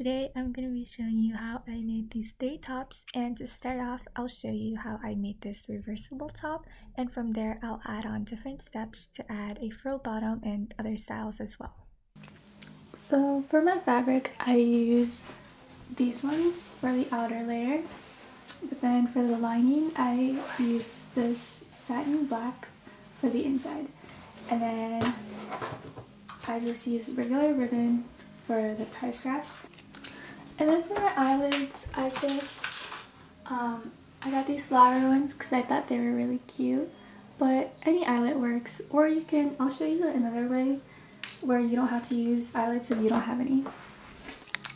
today I'm going to be showing you how I made these three tops and to start off I'll show you how I made this reversible top and from there I'll add on different steps to add a frill bottom and other styles as well. So for my fabric I use these ones for the outer layer but then for the lining I use this satin black for the inside and then I just use regular ribbon for the tie straps. And then for my eyelets, I just, um, I got these flower ones because I thought they were really cute. But any eyelet works. Or you can, I'll show you another way where you don't have to use eyelets if you don't have any.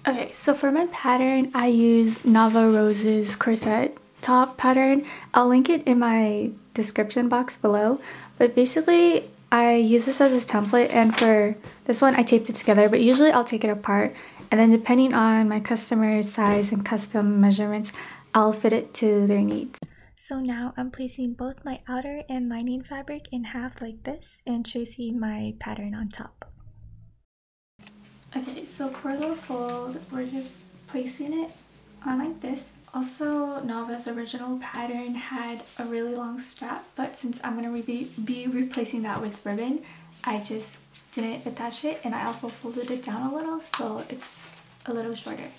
Okay, so for my pattern, I use Nava Rose's corset top pattern. I'll link it in my description box below. But basically, I use this as a template and for this one I taped it together but usually I'll take it apart and then depending on my customer's size and custom measurements I'll fit it to their needs. So now I'm placing both my outer and lining fabric in half like this and tracing my pattern on top. Okay, so for the fold, we're just placing it on like this also, Nava's original pattern had a really long strap, but since I'm going to be, be replacing that with ribbon, I just didn't attach it and I also folded it down a little so it's a little shorter.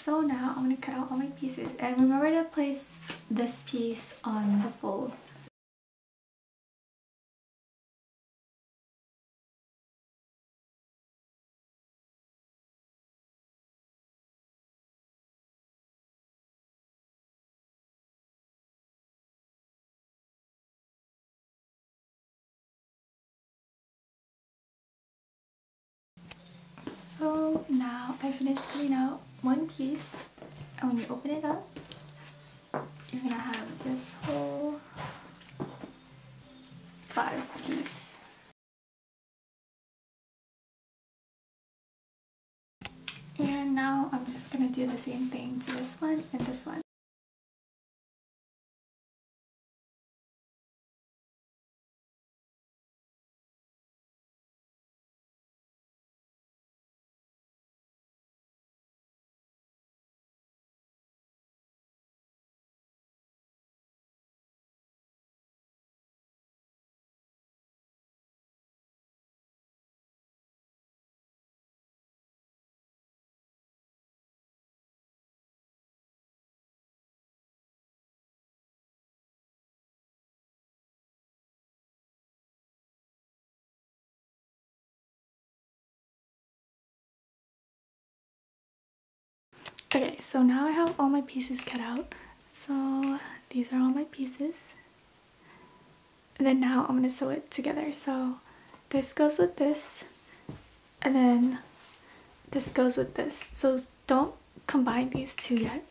So now I'm going to cut out all my pieces and remember to place this piece on the fold now I finished cutting out one piece and when you open it up you're gonna have this whole bodice piece. And now I'm just gonna do the same thing to this one and this one. Okay, so now I have all my pieces cut out. So these are all my pieces. And then now I'm going to sew it together. So this goes with this. And then this goes with this. So don't combine these two yet.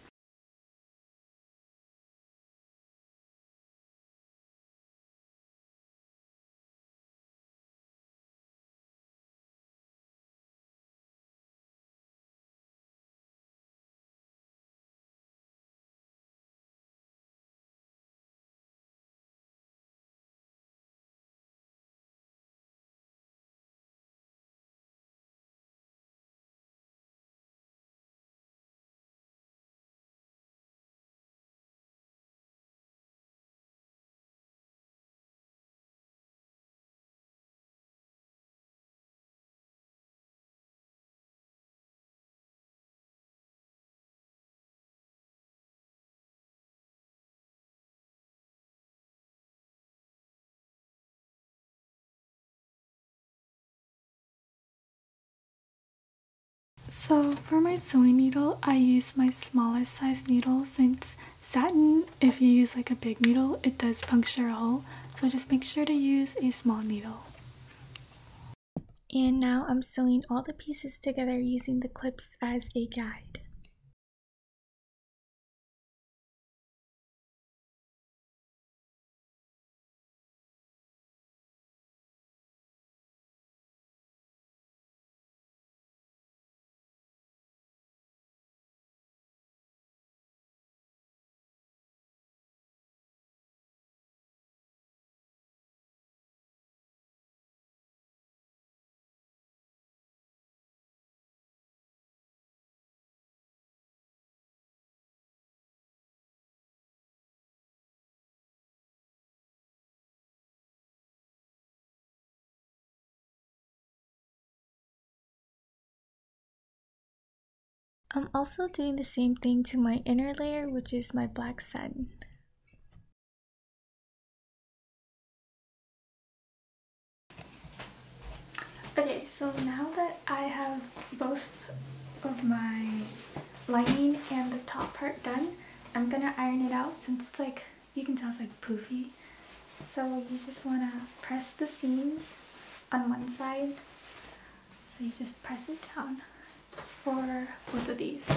So for my sewing needle, I use my smallest size needle since satin, if you use like a big needle, it does puncture a hole. So just make sure to use a small needle. And now I'm sewing all the pieces together using the clips as a guide. I'm also doing the same thing to my inner layer, which is my black satin. Okay, so now that I have both of my lining and the top part done, I'm gonna iron it out since it's like, you can tell it's like poofy. So you just wanna press the seams on one side. So you just press it down for both of these.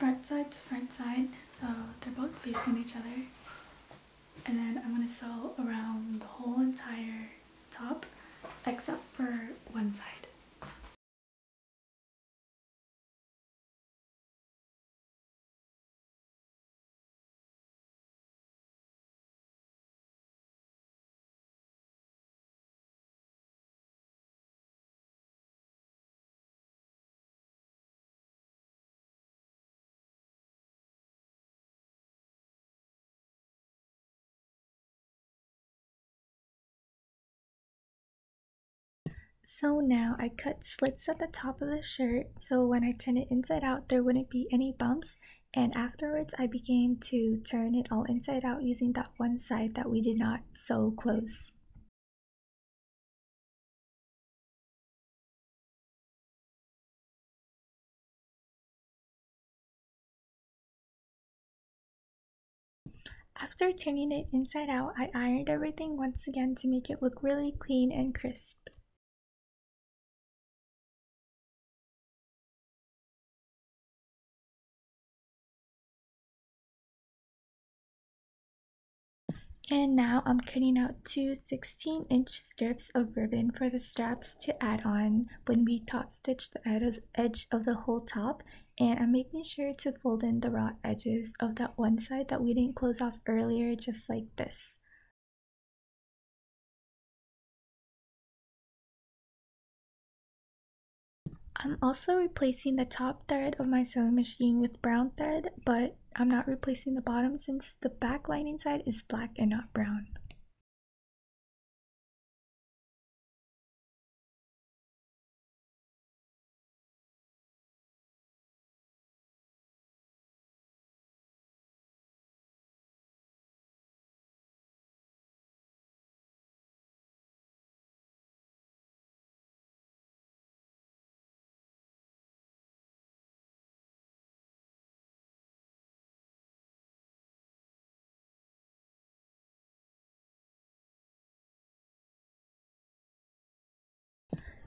Front side to front side so they're both facing each other and then I'm gonna sew around the whole entire top except for one side. So now I cut slits at the top of the shirt so when I turn it inside out there wouldn't be any bumps and afterwards I began to turn it all inside out using that one side that we did not sew close. After turning it inside out, I ironed everything once again to make it look really clean and crisp. And now I'm cutting out two 16 inch strips of ribbon for the straps to add on when we top stitch the edge of the whole top and I'm making sure to fold in the raw edges of that one side that we didn't close off earlier just like this. I'm also replacing the top thread of my sewing machine with brown thread, but I'm not replacing the bottom since the back lining side is black and not brown.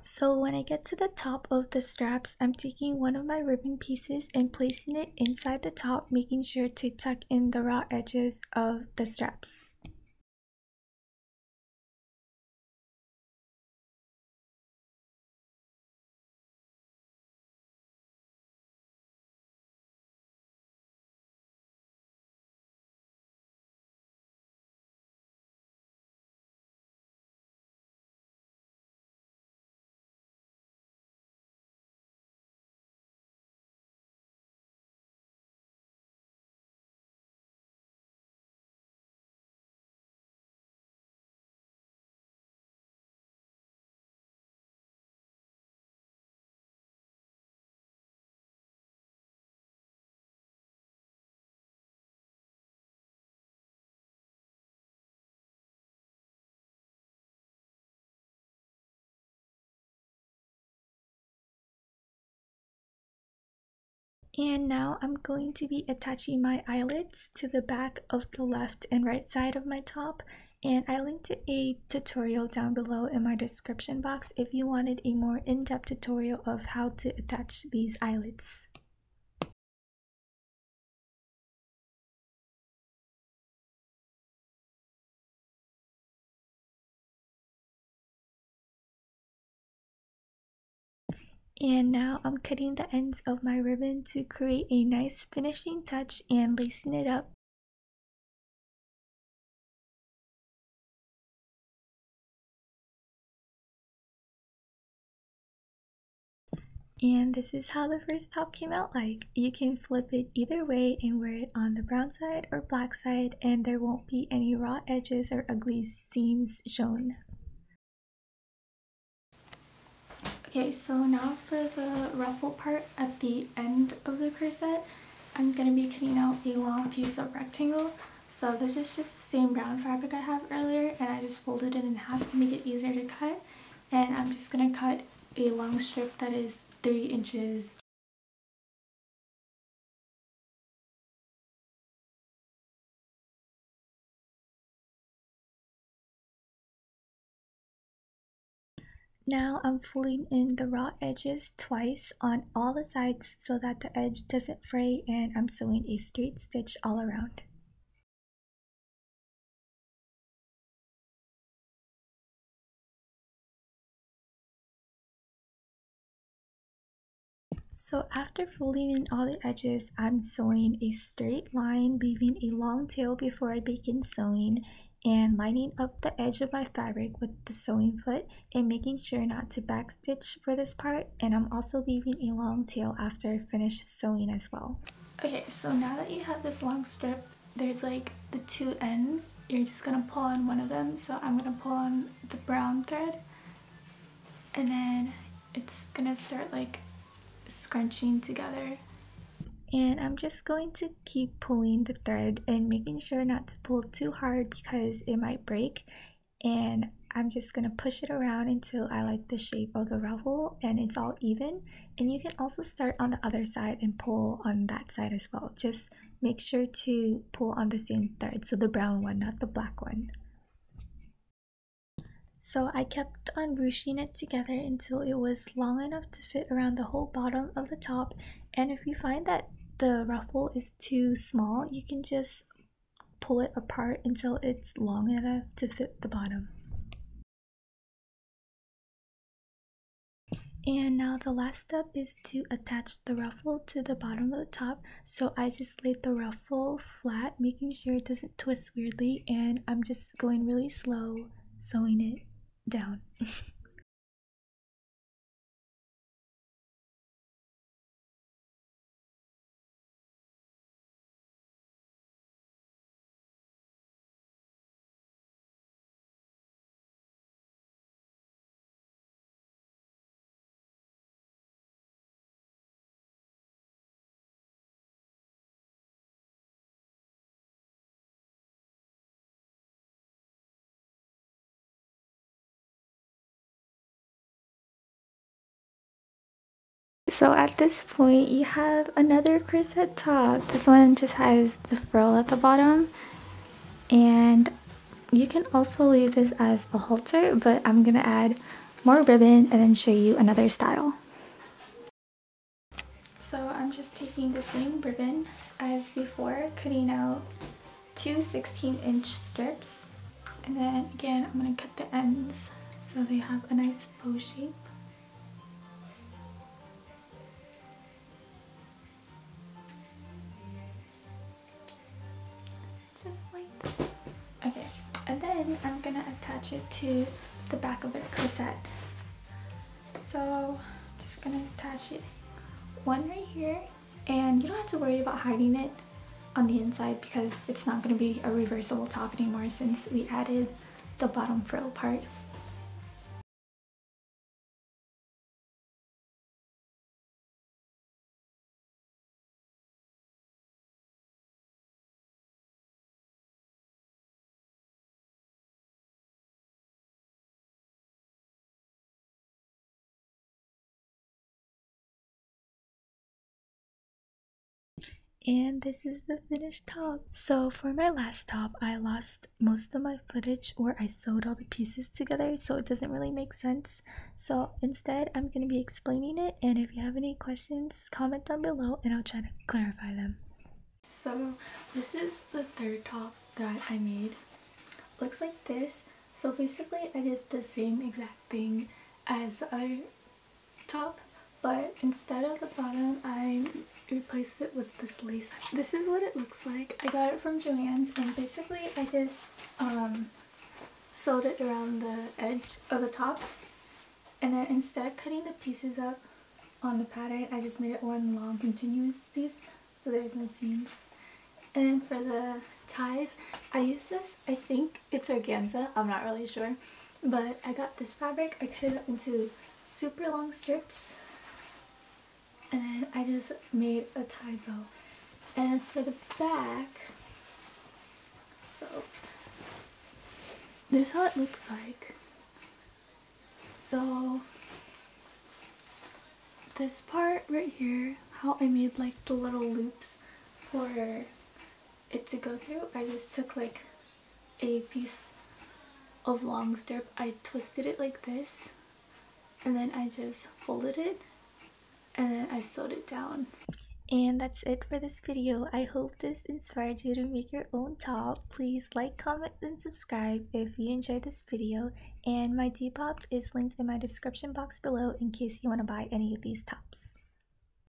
So when I get to the top of the straps, I'm taking one of my ribbon pieces and placing it inside the top, making sure to tuck in the raw edges of the straps. And now I'm going to be attaching my eyelets to the back of the left and right side of my top. And I linked a tutorial down below in my description box if you wanted a more in-depth tutorial of how to attach these eyelets. And now I'm cutting the ends of my ribbon to create a nice finishing touch and lacing it up. And this is how the first top came out like. You can flip it either way and wear it on the brown side or black side and there won't be any raw edges or ugly seams shown. Okay, so now for the ruffle part at the end of the corset, I'm going to be cutting out a long piece of rectangle. So this is just the same brown fabric I have earlier and I just folded it in half to make it easier to cut. And I'm just going to cut a long strip that is 3 inches Now I'm folding in the raw edges twice on all the sides so that the edge doesn't fray and I'm sewing a straight stitch all around. So after folding in all the edges, I'm sewing a straight line, leaving a long tail before I begin sewing and lining up the edge of my fabric with the sewing foot and making sure not to backstitch for this part and I'm also leaving a long tail after I finish sewing as well. Okay, so now that you have this long strip, there's like the two ends. You're just gonna pull on one of them. So I'm gonna pull on the brown thread and then it's gonna start like scrunching together and I'm just going to keep pulling the thread and making sure not to pull too hard because it might break. And I'm just going to push it around until I like the shape of the ruffle and it's all even. And you can also start on the other side and pull on that side as well. Just make sure to pull on the same thread so the brown one not the black one. So I kept on ruching it together until it was long enough to fit around the whole bottom of the top. And if you find that the ruffle is too small, you can just pull it apart until it's long enough to fit the bottom. And now the last step is to attach the ruffle to the bottom of the top. So I just laid the ruffle flat, making sure it doesn't twist weirdly. And I'm just going really slow, sewing it down. So at this point, you have another corset top. This one just has the frill at the bottom. And you can also leave this as a halter, but I'm going to add more ribbon and then show you another style. So I'm just taking the same ribbon as before, cutting out two 16 inch strips. And then again, I'm to cut the ends so they have a nice bow shape. I'm gonna attach it to the back of the corset. So I'm just gonna attach it one right here and you don't have to worry about hiding it on the inside because it's not going to be a reversible top anymore since we added the bottom frill part. And this is the finished top. So for my last top, I lost most of my footage where I sewed all the pieces together so it doesn't really make sense. So instead, I'm going to be explaining it and if you have any questions, comment down below and I'll try to clarify them. So this is the third top that I made. Looks like this. So basically I did the same exact thing as the other top but instead of the bottom I replaced it with this lace. This is what it looks like. I got it from Joann's and basically I just um, sewed it around the edge of the top and then instead of cutting the pieces up on the pattern I just made it one long continuous piece so there's no seams. And then for the ties, I use this, I think it's organza, I'm not really sure. But I got this fabric, I cut it up into super long strips and then I just made a tie bow. And for the back, so this is how it looks like. So this part right here, how I made like the little loops for it to go through, I just took like a piece of long strip, I twisted it like this, and then I just folded it and then I sewed it down. And that's it for this video. I hope this inspired you to make your own top. Please like, comment, and subscribe if you enjoyed this video. And my Depop is linked in my description box below in case you want to buy any of these tops.